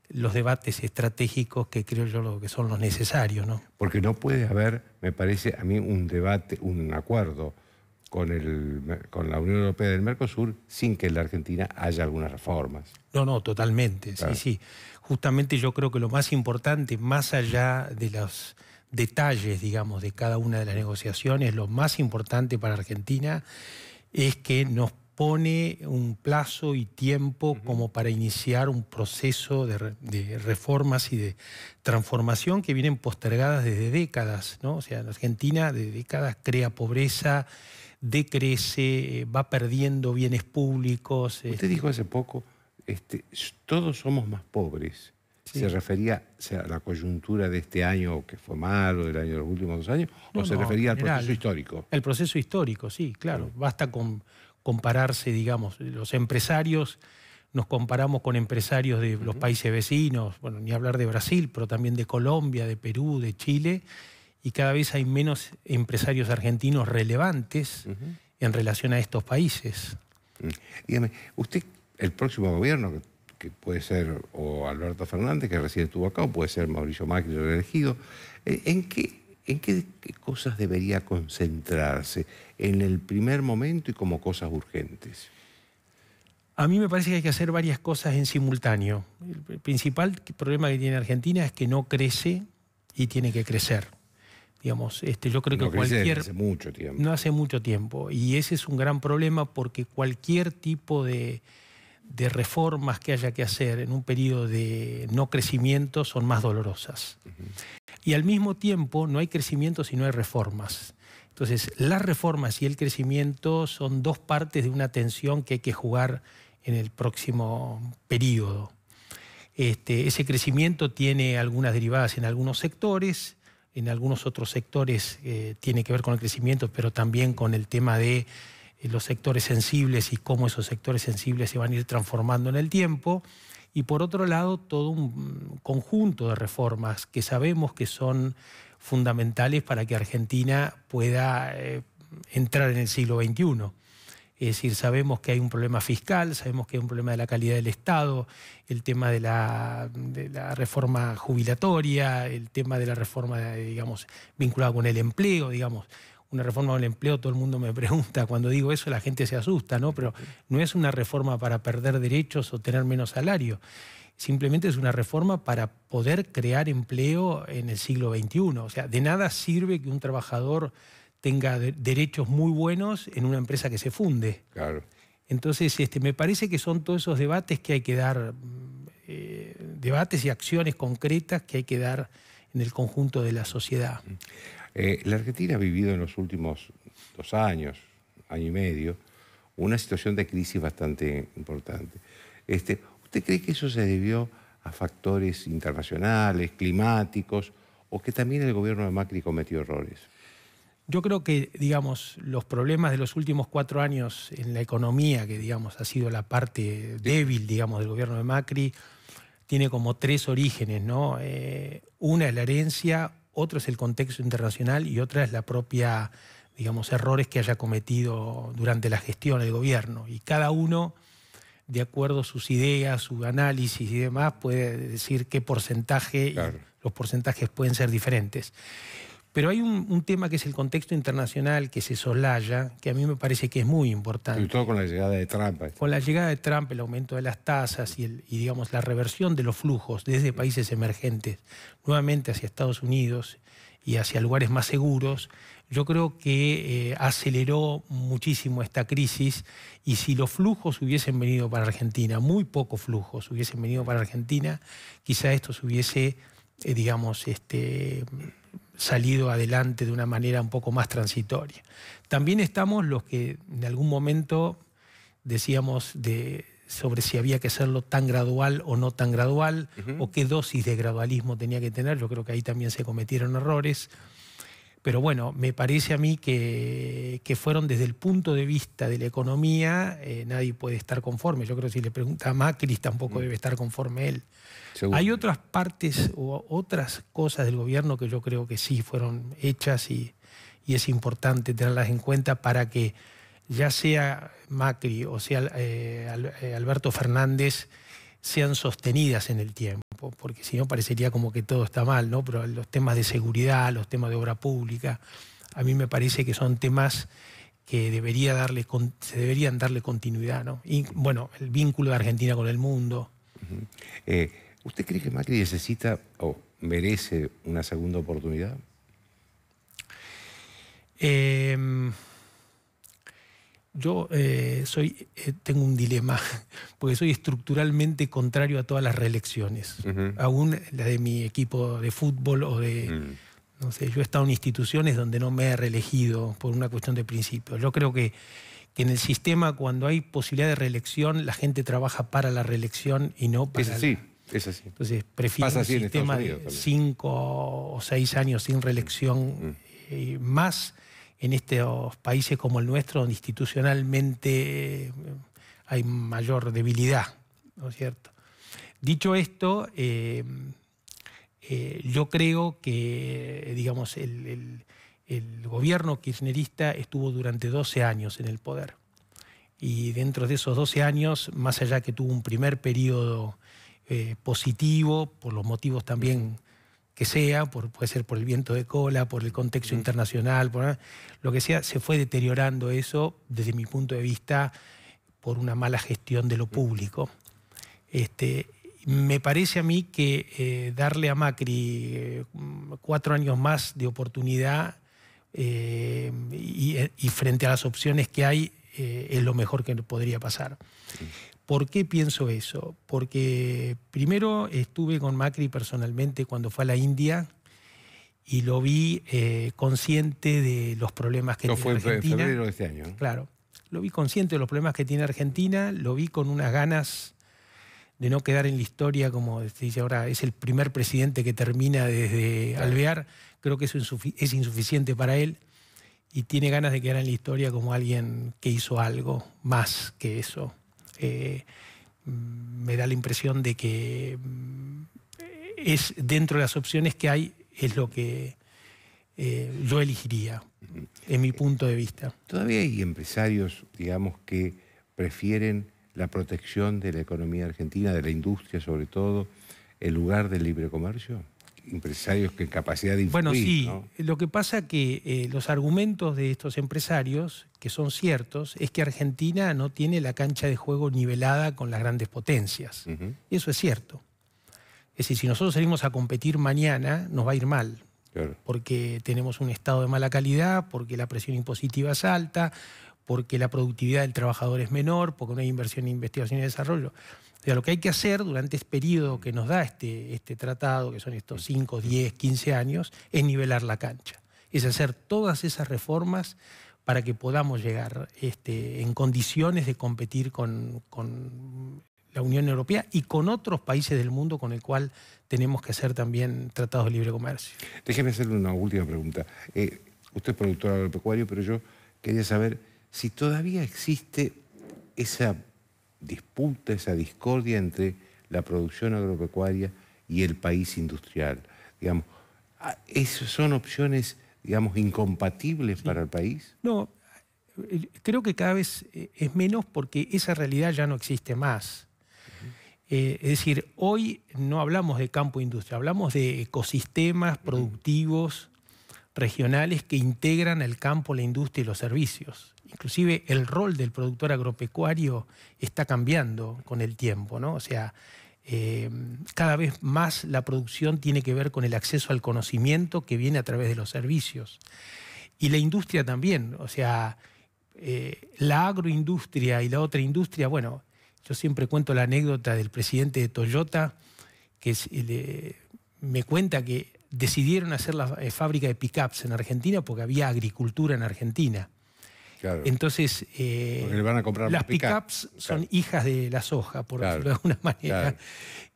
los debates estratégicos que creo yo lo que son los necesarios, ¿no? porque no puede haber, me parece a mí, un debate, un acuerdo con, el, con la Unión Europea del Mercosur sin que en la Argentina haya algunas reformas. No, no, totalmente, Claro. sí, sí. Justamente yo creo que lo más importante, más allá de los detalles, digamos, de cada una de las negociaciones, lo más importante para Argentina es que nos pone un plazo y tiempo como para iniciar un proceso de, re- de reformas y de transformación que vienen postergadas desde décadas, ¿no? O sea, la Argentina de décadas crea pobreza, decrece, eh, va perdiendo bienes públicos. Usted dijo hace poco, este, todos somos más pobres. Sí. ¿Se refería o sea, a la coyuntura de este año que fue malo, del año de los últimos dos años, o se no, refería al en general. proceso histórico? El proceso histórico, sí, claro. Basta con compararse, digamos, los empresarios nos comparamos con empresarios de los países vecinos, bueno, ni hablar de Brasil, pero también de Colombia, de Perú, de Chile, y cada vez hay menos empresarios argentinos relevantes en relación a estos países. Mm. Dígame, usted, el próximo gobierno, que puede ser o Alberto Fernández, que recién estuvo acá, o puede ser Mauricio Macri reelegido, eh, ¿en qué, en qué, cosas debería concentrarse en el primer momento y como cosas urgentes? A mí me parece que hay que hacer varias cosas en simultáneo. El principal problema que tiene Argentina es que no crece y tiene que crecer. Digamos, este, yo creo que cualquier. Hace mucho tiempo. No hace mucho tiempo. Y ese es un gran problema porque cualquier tipo de, reformas que haya que hacer en un periodo de no crecimiento son más dolorosas. Y al mismo tiempo no hay crecimiento si no hay reformas. Entonces, las reformas y el crecimiento son dos partes de una tensión que hay que jugar en el próximo periodo. Este, ese crecimiento tiene algunas derivadas en algunos sectores, en algunos otros sectores eh, tiene que ver con el crecimiento, pero también con el tema de eh, los sectores sensibles y cómo esos sectores sensibles se van a ir transformando en el tiempo. Y por otro lado, todo un conjunto de reformas que sabemos que son fundamentales para que Argentina pueda eh, entrar en el siglo XXI. Es decir, sabemos que hay un problema fiscal, sabemos que hay un problema de la calidad del Estado, el tema de la, reforma jubilatoria, el tema de la reforma, digamos, vinculada con el empleo, digamos. Una reforma con el empleo, todo el mundo me pregunta, cuando digo eso la gente se asusta, ¿no? Pero no es una reforma para perder derechos o tener menos salario. Simplemente es una reforma para poder crear empleo en el siglo XXI. O sea, de nada sirve que un trabajador tenga derechos muy buenos en una empresa que se funde. Claro. Entonces, este, me parece que son todos esos debates que hay que dar, mm, eh, debates y acciones concretas que hay que dar en el conjunto de la sociedad. Eh, la Argentina ha vivido en los últimos dos años, año y medio, una situación de crisis bastante importante. Este, ¿Usted cree que eso se debió a factores internacionales, climáticos, o que también el gobierno de Macri cometió errores? Yo creo que, digamos, los problemas de los últimos cuatro años en la economía, que, digamos, ha sido la parte débil, digamos, del gobierno de Macri, tiene como tres orígenes, ¿no? Eh, una es la herencia, otro es el contexto internacional y otra es la propia, digamos, errores que haya cometido durante la gestión del gobierno. Y cada uno, de acuerdo a sus ideas, su análisis y demás, puede decir qué porcentaje, los porcentajes pueden ser diferentes. Pero hay un, tema que es el contexto internacional que se solaya, que a mí me parece que es muy importante. Sobre todo con la llegada de Trump. Con la llegada de Trump, el aumento de las tasas y, digamos, la reversión de los flujos desde países emergentes nuevamente hacia Estados Unidos y hacia lugares más seguros, yo creo que eh, aceleró muchísimo esta crisis y si los flujos hubiesen venido para Argentina, muy pocos flujos hubiesen venido para Argentina, quizá esto se hubiese, eh, digamos, este, salido adelante de una manera un poco más transitoria. También estamos los que en algún momento decíamos de, sobre si había que hacerlo tan gradual o no tan gradual, o qué dosis de gradualismo tenía que tener. Yo creo que ahí también se cometieron errores. Pero bueno, me parece a mí que, fueron desde el punto de vista de la economía, eh, nadie puede estar conforme. Yo creo que si le pregunta a Macri tampoco mm. debe estar conforme él. Hay otras partes o otras cosas del gobierno que yo creo que sí fueron hechas y, es importante tenerlas en cuenta para que ya sea Macri o sea eh, eh, Alberto Fernández sean sostenidas en el tiempo, porque si no parecería como que todo está mal, ¿no? Pero los temas de seguridad, los temas de obra pública, a mí me parece que son temas que debería darle, se deberían darle continuidad, ¿no? Y bueno, el vínculo de Argentina con el mundo. ¿Usted cree que Macri necesita o merece una segunda oportunidad? Em, yo eh, soy, eh, tengo un dilema, porque soy estructuralmente contrario a todas las reelecciones, aún la de mi equipo de fútbol o de... Mm. No sé, yo he estado en instituciones donde no me he reelegido por una cuestión de principios. Yo creo que, que, en el sistema, cuando hay posibilidad de reelección, la gente trabaja para la reelección y no para... Es así. Es así. Entonces, prefiero un sistema de cinco o seis años sin reelección, mm. eh, más en estos países como el nuestro, donde institucionalmente eh, hay mayor debilidad. ¿no es cierto? Dicho esto, eh, eh, yo creo que, digamos, el, gobierno kirchnerista estuvo durante 12 años en el poder. Y dentro de esos 12 años, más allá que tuvo un primer periodo eh, positivo, por los motivos también que sea, puede ser por el viento de cola, por el contexto internacional, por lo que sea, se fue deteriorando eso desde mi punto de vista por una mala gestión de lo público. Este, me parece a mí que eh, darle a Macri eh, cuatro años más de oportunidad eh, y, frente a las opciones que hay es lo mejor que podría pasar. ¿Por qué pienso eso? Porque primero estuve con Macri personalmente cuando fue a la India y lo vi consciente de los problemas que tiene Argentina. fue en febrero de este año. Claro. Lo vi consciente de los problemas que tiene Argentina, lo vi con unas ganas de no quedar en la historia, como se dice ahora, es el primer presidente que termina desde Alvear, creo que eso es insuficiente para él y tiene ganas de quedar en la historia como alguien que hizo algo más que eso. Eh, me da la impresión de que mm, es dentro de las opciones que hay, es lo que eh, yo elegiría, en mi punto de vista. Todavía hay empresarios, digamos, que prefieren la protección de la economía argentina, de la industria sobre todo, en lugar del libre comercio? Empresarios que capacidad de influir, Bueno, sí. Lo que pasa que eh, los argumentos de estos empresarios, que son ciertos, es que Argentina no tiene la cancha de juego nivelada con las grandes potencias. Y eso es cierto. Es decir, si nosotros salimos a competir mañana, nos va a ir mal. Porque tenemos un estado de mala calidad, porque la presión impositiva es alta, porque la productividad del trabajador es menor, porque no hay inversión en investigación y desarrollo. Sea, lo que hay que hacer durante este periodo que nos da este, este tratado, que son estos 5, 10, 15 años, es nivelar la cancha. Es hacer todas esas reformas para que podamos llegar este, en condiciones de competir con, la Unión Europea y con otros países del mundo con el cual tenemos que hacer también tratados de libre comercio. Déjeme hacerle una última pregunta. Eh, usted es productor agropecuario, pero yo quería saber si todavía existe esa disputa, esa discordia entre la producción agropecuaria y el país industrial. Digamos, ah, ¿Son opciones, digamos, incompatibles para el país? No, eh, creo que cada vez eh, es menos porque esa realidad ya no existe más. Eh, es decir, hoy no hablamos de campo industria, hablamos de ecosistemas productivos regionales que integran el campo, la industria y los servicios inclusive el rol del productor agropecuario está cambiando con el tiempo, ¿no? O sea, eh, cada vez más la producción tiene que ver con el acceso al conocimiento que viene a través de los servicios. Y la industria también, o sea, eh, la agroindustria y la otra industria, bueno, yo siempre cuento la anécdota del presidente de Toyota, que me cuenta que decidieron hacer la eh, fábrica de pickups en Argentina porque había agricultura en Argentina. Entonces, eh, van a comprar las pickups. son hijas de la soja, por decirlo de alguna manera.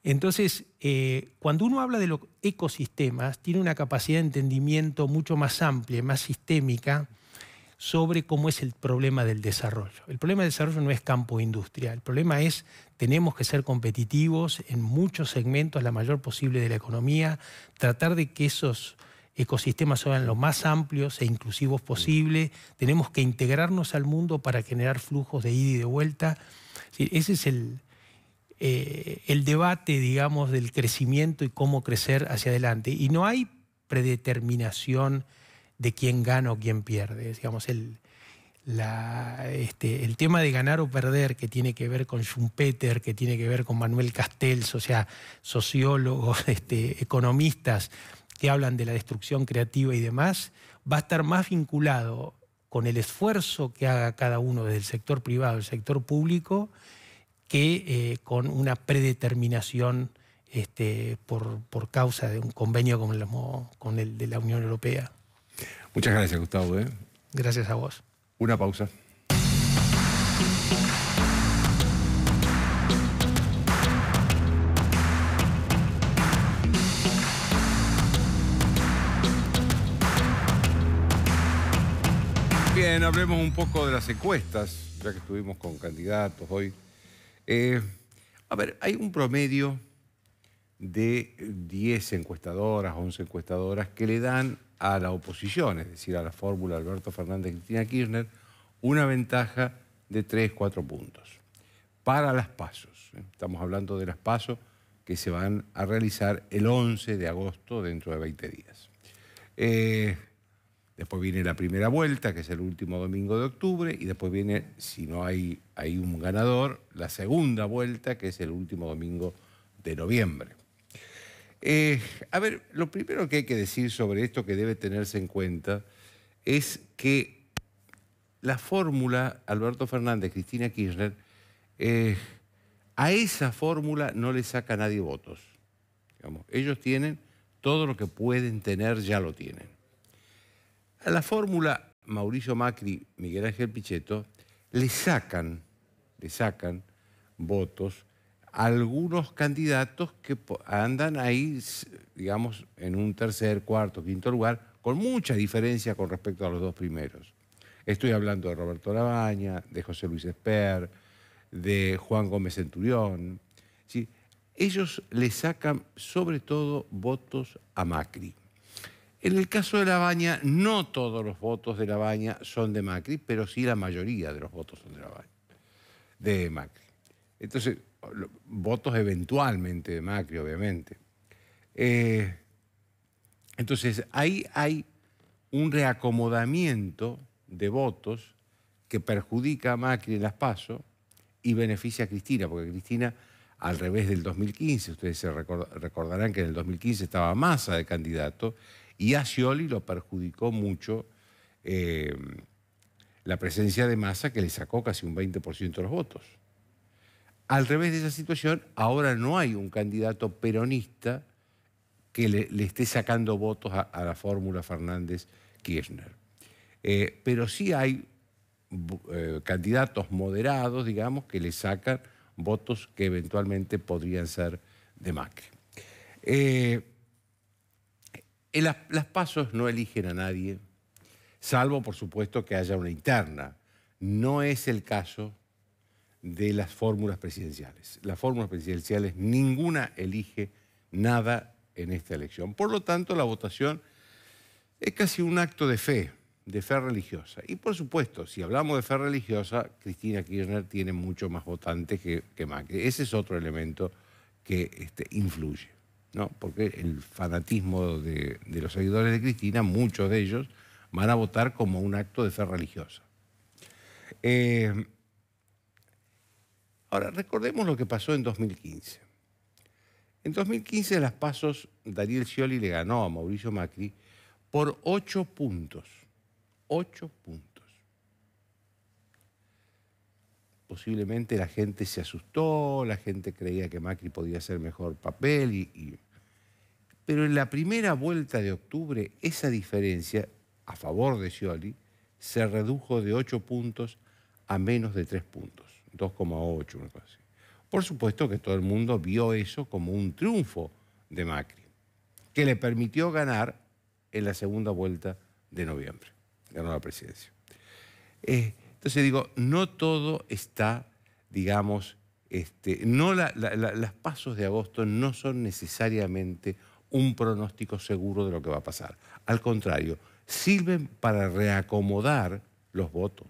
Entonces, eh, cuando uno habla de los ecosistemas, tiene una capacidad de entendimiento mucho más amplia, más sistémica sobre cómo es el problema del desarrollo. El problema del desarrollo no es campo industrial, el problema es tenemos que ser competitivos en muchos segmentos, la mayor posible de la economía, tratar de que esos ecosistemas sean lo más amplios e inclusivos posible, tenemos que integrarnos al mundo para generar flujos de ida y de vuelta. Ese es el, eh, el debate, digamos, del crecimiento y cómo crecer hacia adelante. Y no hay predeterminación de quién gana o quién pierde. Digamos, el, este, el tema de ganar o perder, que tiene que ver con Schumpeter, que tiene que ver con Manuel Castells, o sea, sociólogos, este, economistas, que hablan de la destrucción creativa y demás, va a estar más vinculado con el esfuerzo que haga cada uno desde el sector privado, el sector público, que eh, con una predeterminación este, por, causa de un convenio como el, con el de la Unión Europea. Muchas gracias, Gustavo. ¿eh? Gracias a vos. Una pausa. Bien, hablemos un poco de las encuestas, ya que estuvimos con candidatos hoy. Eh, A ver, hay un promedio de 10 encuestadoras, 11 encuestadoras que le dan a la oposición, es decir, a la fórmula Alberto Fernández Cristina Kirchner, una ventaja de 3, 4 puntos para las pasos. ¿eh? Estamos hablando de las pasos que se van a realizar el 11 de agosto dentro de 20 días. Eh, después viene la primera vuelta, que es el último domingo de octubre, y después viene, si no hay, hay un ganador, la segunda vuelta, que es el último domingo de noviembre. Eh, a ver, lo primero que hay que decir sobre esto que debe tenerse en cuenta es que la fórmula Alberto Fernández, Cristina Kirchner, eh, a esa fórmula no le saca nadie votos. ellos tienen todo lo que pueden tener, ya lo tienen. A la fórmula Mauricio Macri, Miguel Ángel Pichetto, le sacan, le sacan votos algunos candidatos que andan ahí, digamos, en un tercer, cuarto, quinto lugar, con mucha diferencia con respecto a los dos primeros. Estoy hablando de Roberto Labaña, de José Luis Esper, de Juan Gómez Centurión. ¿sí? Ellos le sacan sobre todo votos a Macri. En el caso de Labaña, no todos los votos de Labaña son de Macri, pero sí la mayoría de los votos son de Labaña, de Macri. Entonces, votos eventualmente de Macri, obviamente. Eh, entonces, ahí hay un reacomodamiento de votos que perjudica a Macri en las PASO y beneficia a Cristina, porque Cristina, al revés del 2015, ustedes se recordarán que en el 2015 estaba Massa de candidato y a Scioli lo perjudicó mucho eh, la presencia de Massa, que le sacó casi un 20% de los votos. Al revés de esa situación, ahora no hay un candidato peronista que le, esté sacando votos a, la fórmula Fernández-Kirchner. Eh, pero sí hay eh, candidatos moderados, digamos, que le sacan votos que eventualmente podrían ser de Macri. Las, pasos no eligen a nadie, salvo por supuesto que haya una interna. No es el caso de las fórmulas presidenciales. Las fórmulas presidenciales, ninguna elige nada en esta elección. Por lo tanto, la votación es casi un acto de fe, de fe religiosa. Y por supuesto, si hablamos de fe religiosa, Cristina Kirchner tiene mucho más votantes que, que Macri. Ese es otro elemento que este, influye, ¿no? porque el fanatismo de, los seguidores de Cristina, muchos de ellos, van a votar como un acto de fe religiosa. Eh, Ahora, recordemos lo que pasó en 2015. En 2015, en las pasos, Daniel Scioli le ganó a Mauricio Macri por ocho puntos. Ocho puntos. Posiblemente la gente se asustó, la gente creía que Macri podía hacer mejor papel, y, pero en la primera vuelta de octubre esa diferencia a favor de Scioli se redujo de ocho puntos a menos de tres puntos. 2,8, una cosa así. Por supuesto que todo el mundo vio eso como un triunfo de Macri, que le permitió ganar en la segunda vuelta de noviembre. Ganó la presidencia. Eh, entonces digo, no todo está, digamos, este, no las pasos de agosto no son necesariamente un pronóstico seguro de lo que va a pasar. Al contrario, sirven para reacomodar los votos,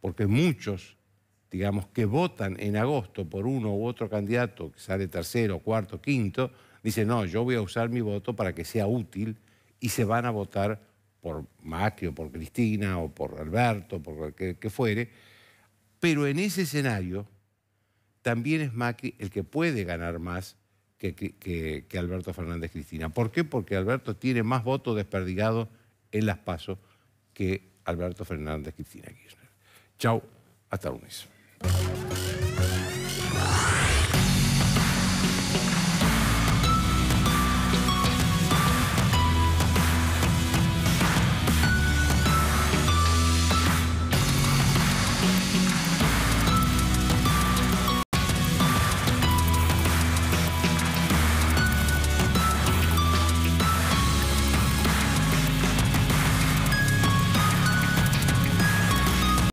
porque muchos digamos, que votan en agosto por uno u otro candidato que sale tercero, cuarto, quinto, dicen, no, yo voy a usar mi voto para que sea útil y se van a votar por Macri o por Cristina o por Alberto, por el que, que fuere. Pero en ese escenario también es Macri el que puede ganar más que, que, Alberto Fernández Cristina. ¿Por qué? Porque Alberto tiene más votos desperdigados en las pasos que Alberto Fernández Cristina Kirchner. Chau, hasta lunes.